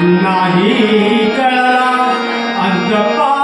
नाही कळला अंतपा